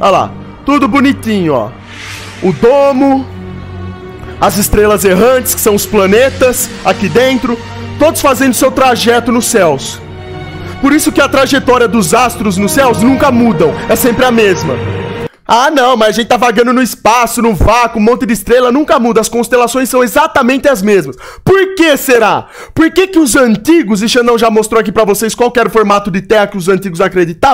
Olha lá, tudo bonitinho, ó. O domo, as estrelas errantes, que são os planetas aqui dentro, todos fazendo seu trajeto nos céus. Por isso que a trajetória dos astros nos céus nunca mudam, é sempre a mesma. Ah, não, mas a gente tá vagando no espaço, no vácuo, um monte de estrela, nunca muda, as constelações são exatamente as mesmas. Por que será? Por que que os antigos, e Xandão já mostrou aqui pra vocês qual era o formato de terra que os antigos acreditavam?